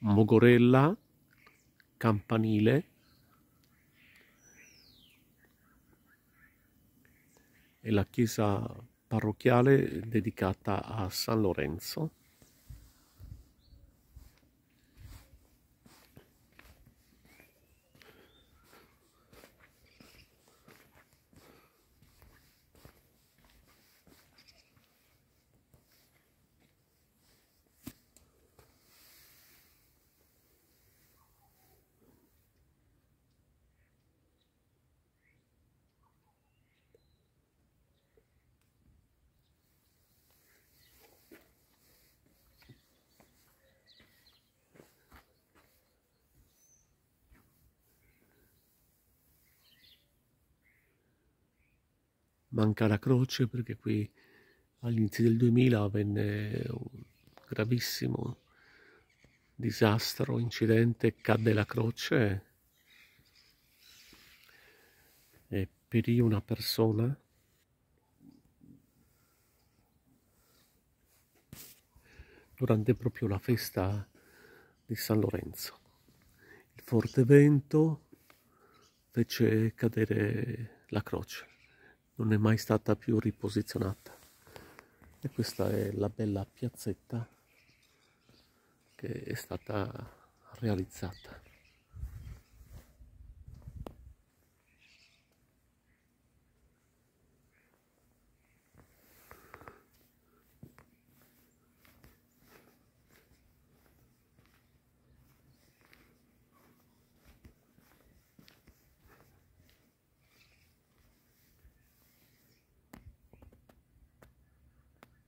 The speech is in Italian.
Mogorella, campanile e la chiesa parrocchiale dedicata a San Lorenzo. Manca la croce perché qui all'inizio del 2000 avvenne un gravissimo disastro, incidente, cadde la croce e perì una persona durante proprio la festa di San Lorenzo. Il forte vento fece cadere la croce non è mai stata più riposizionata. E questa è la bella piazzetta che è stata realizzata